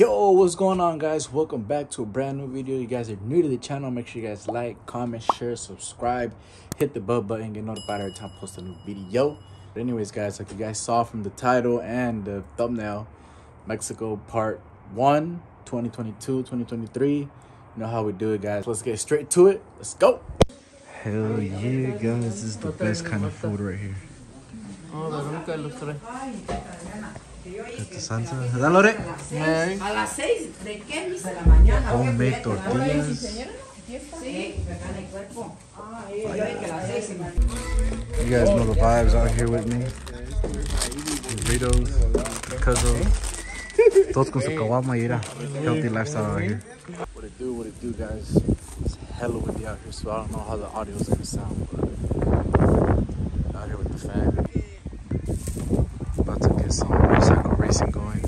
Yo, what's going on, guys? Welcome back to a brand new video. You guys are new to the channel. Make sure you guys like, comment, share, subscribe, hit the bell button, get notified every time I post a new video. But anyways, guys, like you guys saw from the title and the thumbnail, Mexico Part 1, 2022, 2023. You know how we do it, guys. Let's get straight to it. Let's go. Hell yeah, guys. This is the best kind of food right here. Esta salsa. ¿Verdad, Lore? A las 6 de qué mis de la mañana. Homemade tortillas. Sí, acá en el cuerpo. Ah, yo que a 6 You guys know the vibes out here with me. Burritos, Cuzzo. Todos con su caguama y era healthy lifestyle out here. What it do, what it do, guys. It's hella windy out here, so I don't know how the audio is gonna sound. But out here with the fan. About to get some motorcycle racing going.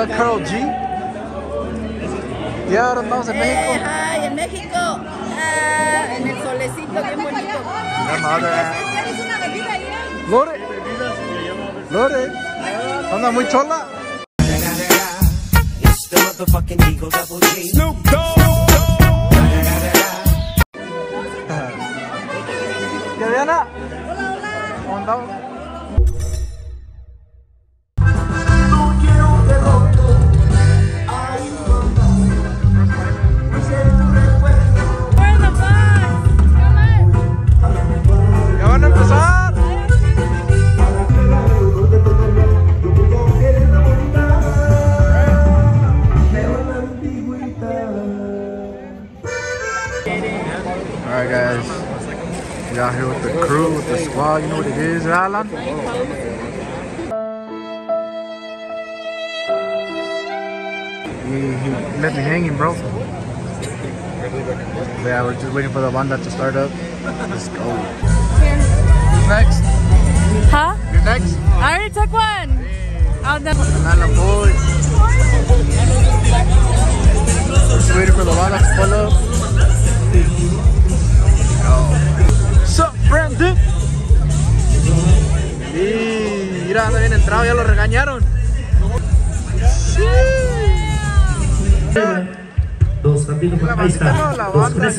Está llena. What's up, Carl G? Yeah, ahora andamos en Eh, México. hi, en México. Ah, en el solecito bien bonito. Got my other ass. ¿Quieres una bebida ahí? Lore. Lore. Anda muy chola. It's the motherfucking Eagle Double G. Snoop ¿Qué Diana? ¿Cómo andamos? Out here with the crew, with the squad, you know what it is, Alan? He, he left me hanging, bro. Yeah, we're just waiting for the banda to start up. Let's go. Who's next? Huh? You're next? I already took one. I'll never. Alan boy. Just waiting for the banda to pull up. What's up, Brandon? Y mira, anda bien entrado, ya lo regañaron. Dos, rápido, La ahí está. bandita, no, la Dos, banda.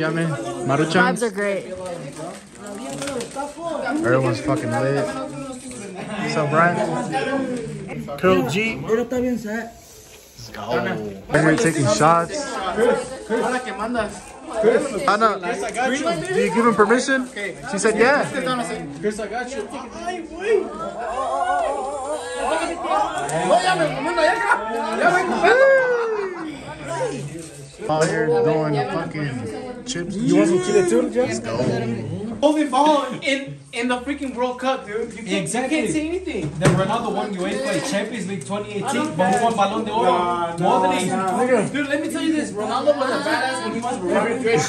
What are the vibes, yeah man? Maruchan? Vibes are great. Everyone's fucking lit. What's up, Brian? Curl G. Let's go. We're here taking shots. Anna, do you give him permission? She said yeah. Out here doing fucking chips. You want some chili too? Let's go. Oh, holding ball in in the freaking World Cup, dude. You can't, Exactly. you can't say anything. The Ronaldo won UEFA Champions League 2018, but who won Balón de Oro? Modric. Dude, let me tell you this. Ronaldo was a badass when he was Real Madrid.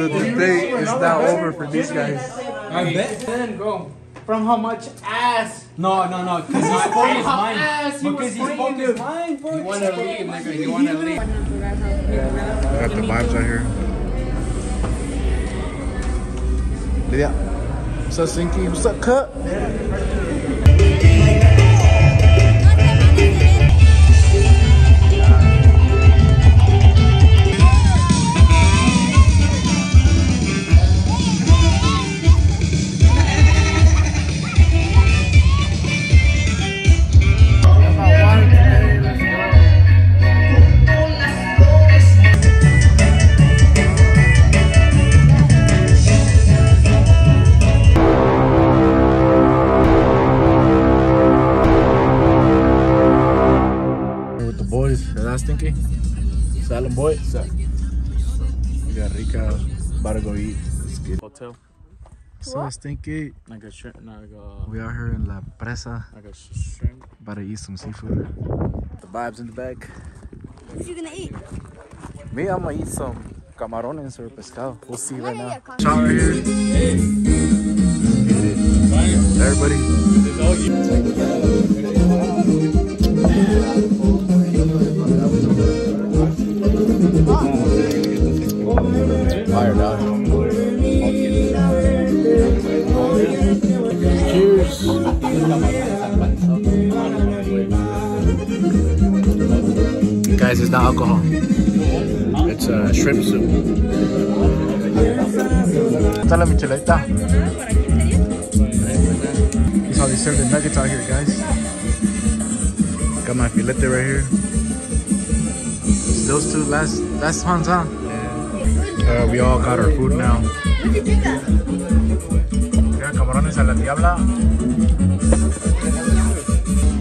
The debate is now over for these guys. I bet. Then go. From how much ass No, no, no, because he spoke his mind. ass he was Because he playing, spoke his mind, bro. You wanna leave, nigga. You wanna leave. Got the vibes out here. Lydia. What's up, Sinky? What's up, Cut? Rica about to go eat. Let's get hotel. So I think it. Like a shrimp, like a, We are here in La Presa. like a shrimp. About to eat some seafood. The vibes in the back. What you gonna eat? Me, I'm gonna eat some camarones or pescado. We'll see right now. yeah, con- here. Get it. Everybody. It's not alcohol. It's uh, shrimp soup. Esta la micheleta. This is how they serve the nuggets out here, guys. Got my filete right here. It's those two last last ones, huh? Uh, we all got our food now. What did you get? Mira, camarones a la diabla.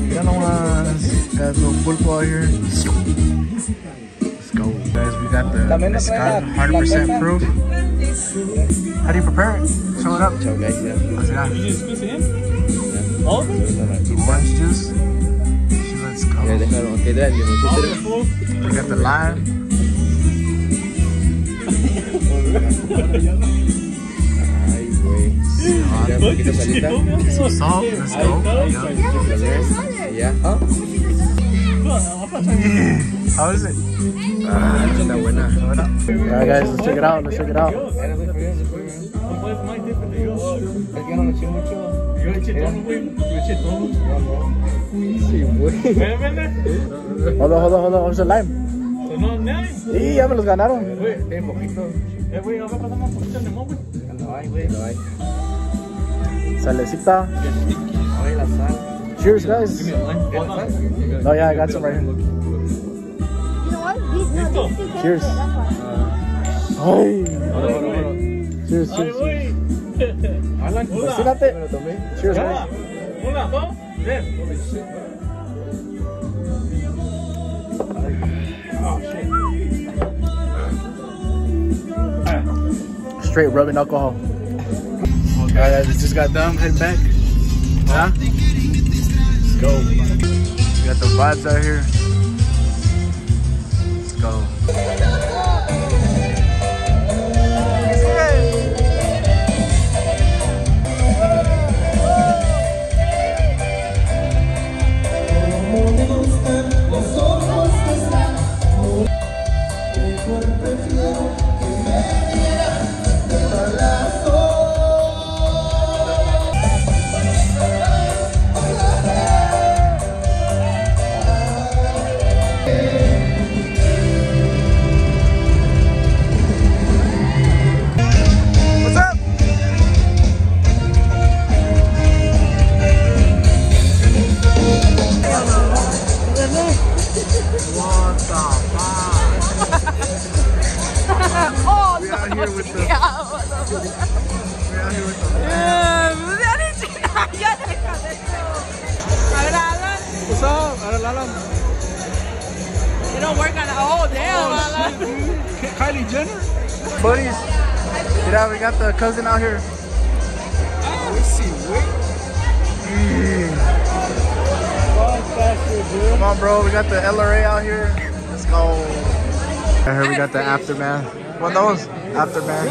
Mira nomás. Got a little pulpo out here. Let's go. Guys, we got the mezcal, 100% proof. How do you prepare it? Show it up. Show guys, yeah. You squeeze it in? All of it? Orange juice. Let's go. All? We got the lime. Some salt. Let's go. Yeah. How is it? Alright guys, let's check it out. Let's check it out. Yo. Eché todo, güey. Lime? Sí, ya me los ganaron. Güey. Cheers, guys. No, yeah, I got some right here. Cheers. with it, that's why. Ay. Cheers, cheers. güey. Persínate. Cheers, guys. Una, dos, tres. Straight rubbing alcohol. Alright, guys, just got done. Head back. Huh? Let's go. We got the vibes out here. Go. Bro. We got the LRA out here. Let's go. I heard we got the aftermath. What those? Aftermath.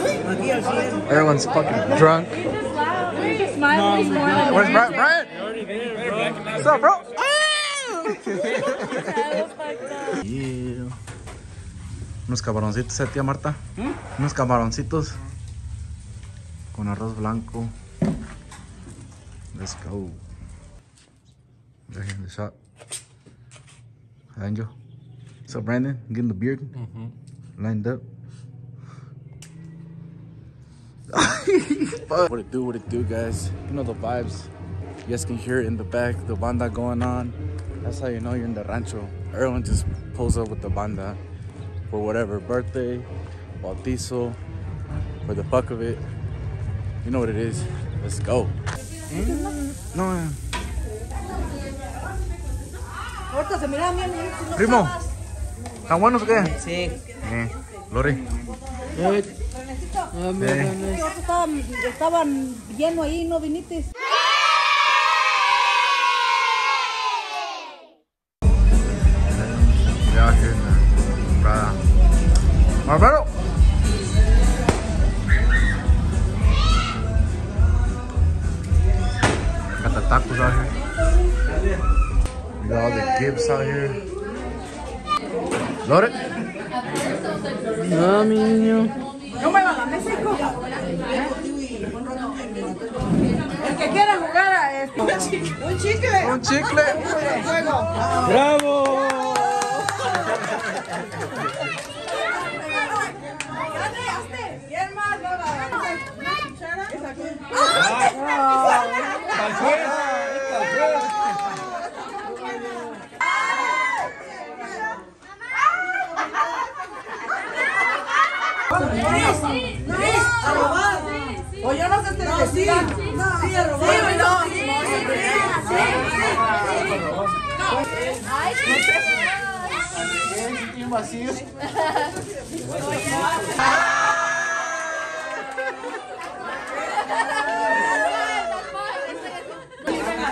Everyone's fucking drunk. Smile this morning. Where's Brian? Brian? What's up, bro? Yeah. Unos camaroncitos, ¿eh, tía Marta? Unos camaroncitos. Con arroz blanco. Let's go. Right here in the shop. Angel. What's up, Brandon? Getting the beard lined up. what it do, what it do, guys. You know the vibes. You guys can hear it in the back, the banda going on. That's how you know you're in the rancho. Everyone just pulls up with the banda for whatever birthday, bautizo, for the fuck of it. You know what it is. Let's go. No, eh. Primo, ¿están buenos o qué? Sí. Eh, Lori. Eh. Estaban, lleno ahí, no viniste. Ya Catatacos, ¿sabes? We got all the gifts out here. Loaded? No, mi niño. El que quiera jugar a esto. Un chicle. Un chicle. ¡Bravo! ¿Quién más va a ganar? ¿Una cuchara? Esa a robar. O yo no sé te decir. Sí, a robar. Sí, no.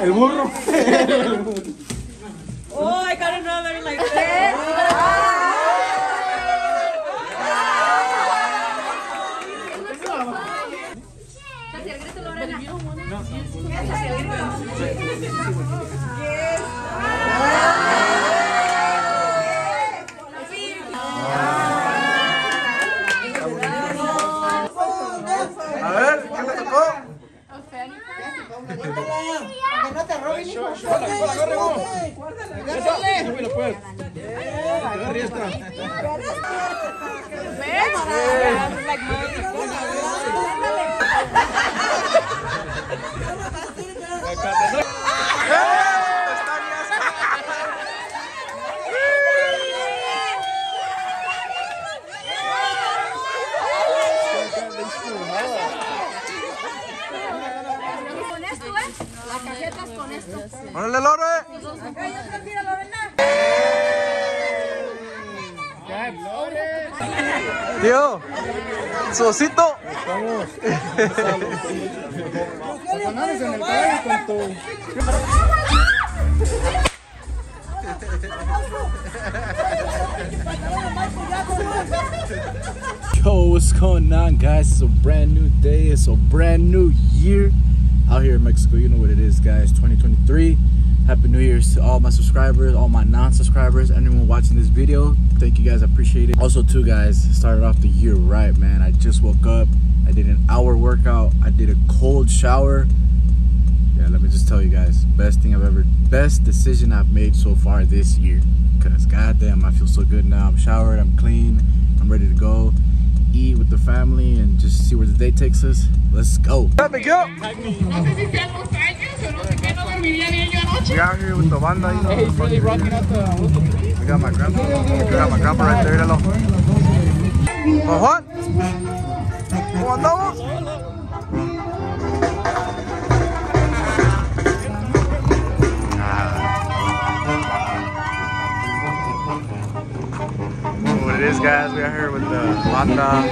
El burro. Oh, I got another like that. Tío, su osito. Canales en el caballo con tu... Yo, what's going on, guys? It's a brand new day. It's a brand new year out here in Mexico. You know what it is, guys. 2023. Happy New Year's to all my subscribers, all my non-subscribers, anyone watching this video. Thank you guys. I appreciate it. Also, too, guys, started off the year right, man. I just woke up. I did an hour workout. I did a cold shower. Yeah, let me just tell you guys, best thing I've ever, best decision I've made so far this year. Cause goddamn, I feel so good now. I'm showered, I'm clean, I'm ready to go eat with the family and just see where the day takes us. Let's go. Up, Miguel. We out here with the banda, you know. He's really rocking out the... We got my grandpa. We got my grandpa right there. Hello. What? ¿Cómo andamos? Is, guys? We are here with the banda.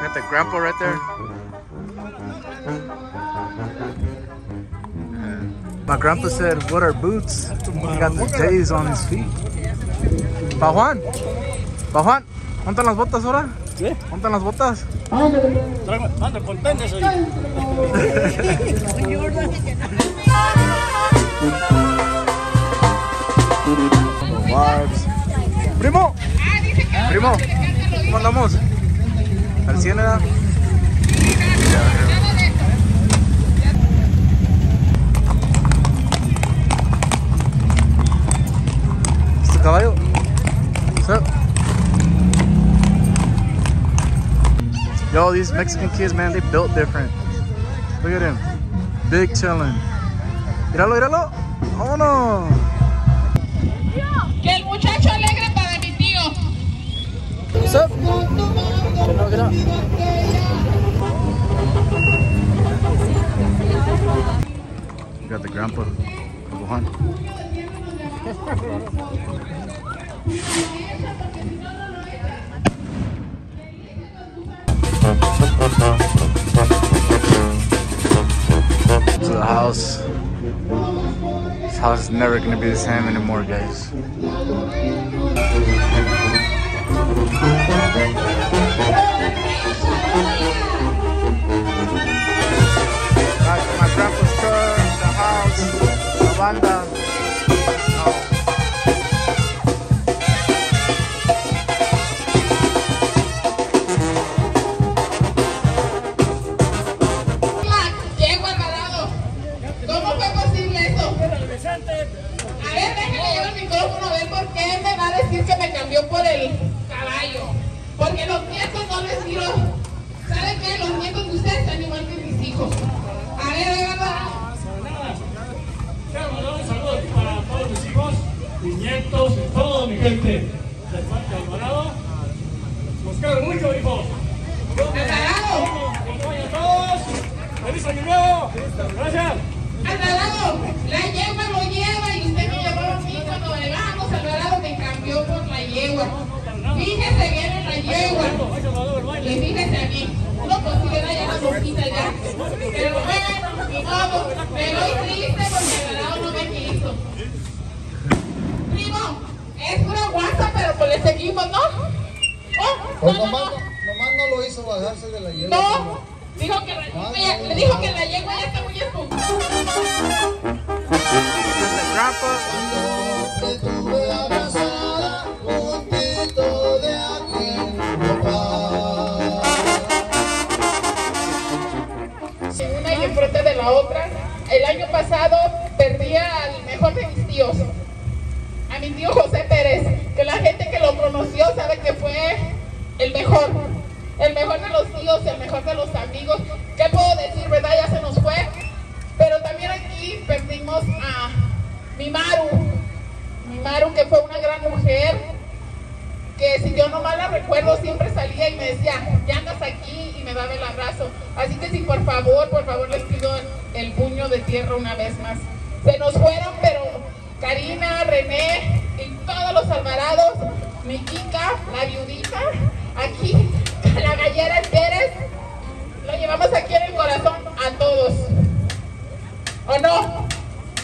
Got the grandpa right there. Uh, my grandpa said, what are boots? He got the J's on his feet. Pa Juan, Pa Juan, ¿dónde las botas ahora? ¿Qué? ¿Dónde están las botas? Ando contento soy. Los vibes. Primo, primo, ¿cómo andamos? ¿Al 100 edad? ¿Este caballo? Yo, these Mexican kids, man, they built different. Look at him. Big chillin'. Míralo, míralo. Oh What's up? Get up. You got the grandpa, Juan. To the house. This house is never gonna be the same anymore, guys. Modo. Me doy triste porque Alvarado no me quiso. Primo, es pura guasa, pero pues le seguimos, ¿no? Oh, Pues no, no, nomás, no. nomás no lo hizo bajarse de la yegua. No, dijo que le dijo que la yegua me daba el abrazo. Así que si por favor, por favor les pido el puño de tierra una vez más. Se nos fueron, pero Karina, René y todos los Alvarados, mi Kika, la viudita, aquí, la gallera Pérez, lo llevamos aquí en el corazón a todos. ¿O no?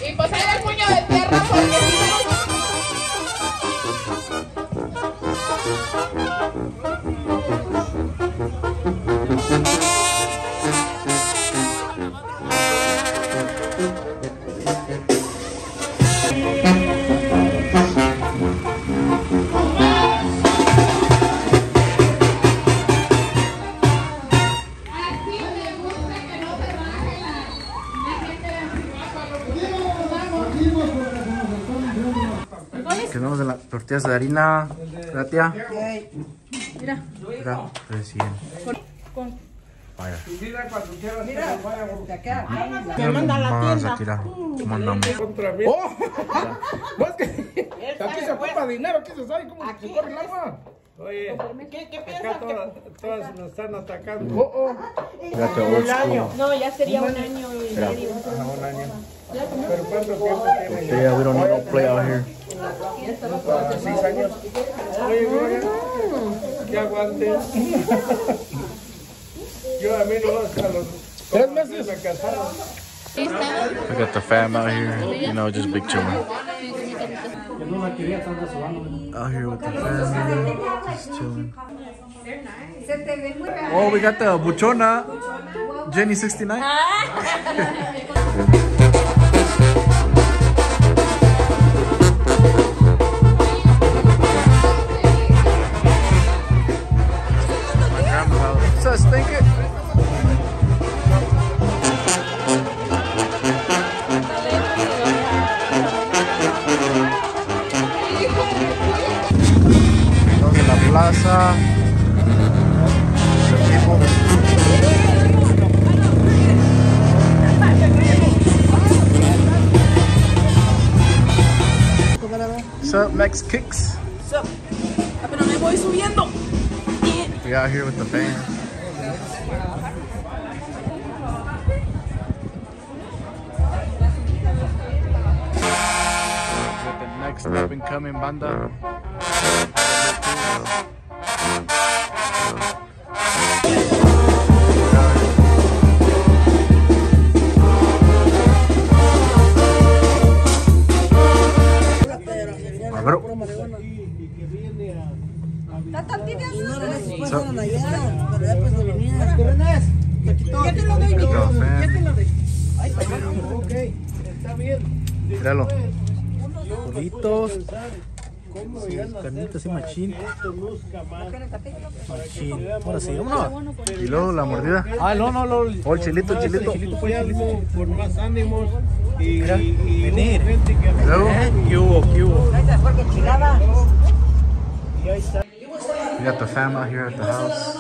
Y pues ahí el puño de tierra porque. Tortillas de harina. La tía. Mira. Mira. Recién. Vaya. Me manda la tienda. mandamos. ¡Oh! No, es que aquí se ocupa dinero, aquí se sabe cómo se corre el agua. Oye, ¿Qué, qué acá piensas? todas, todas nos están atacando. Oh, oh. Fíjate, old school. No, ya sería un año y Mira. medio. ¿Pero cuánto tiempo tienen? Yeah, we don't need no play out here. ¿Seis años? Oye, Gloria, que aguantes. Yo a mí no, hasta los Tres meses. me casaron. We got the fam out here. You know, just big children. Out ah, here with the family, just chilling. Oh, we got the Buchona, Jenny69. plaza. People. What's up, Mex Kicks? Pero me voy subiendo. We out here with the the next up and coming banda. tantito te lo doy, mi Ya te lo doy. Ay, ok. Está bien. Míralo. Burritos. Carnitas y machín. Machín. Ahora sí, uno. Y luego la mordida. Ah, no, no, no. O el chilito, el chilito. Por más ánimos. Y, venir. Luego. ¿Qué hubo? ¿Qué hubo? Y ahí está. We got the fam out here at the house.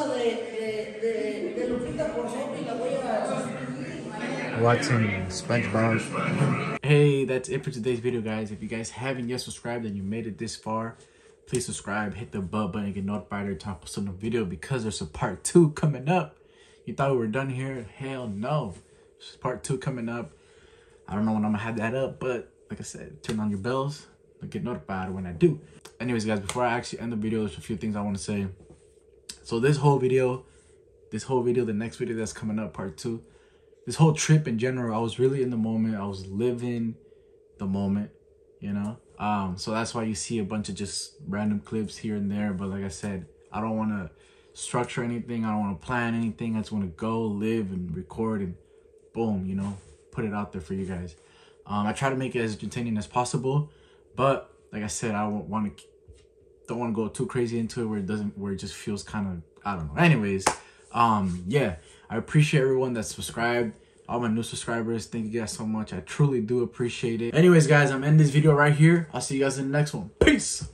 Watching SpongeBob. Hey, that's it for today's video, guys. If you guys haven't yet subscribed and you made it this far, please subscribe, hit the bell button, and get notified every time I post a new video because there's a part two coming up. You thought we were done here? Hell no. There's part two coming up. I don't know when I'm gonna have that up, but like I said, turn on your bells get notified when I do. Anyways, guys, before I actually end the video, there's a few things I want to say. So this whole video, this whole video, the next video that's coming up, part two, this whole trip in general, I was really in the moment. I was living the moment, you know. Um, so that's why you see a bunch of just random clips here and there. But like I said, I don't want to structure anything. I don't want to plan anything. I just want to go live and record and boom, you know, put it out there for you guys. Um, I try to make it as entertaining as possible, but like I said, I don't want to don't want to go too crazy into it where it doesn't where it just feels kind of I don't know. Anyways, um, yeah, I appreciate everyone that's subscribed. All my new subscribers, thank you guys so much. I truly do appreciate it. Anyways, guys, I'm ending this video right here. I'll see you guys in the next one. Peace.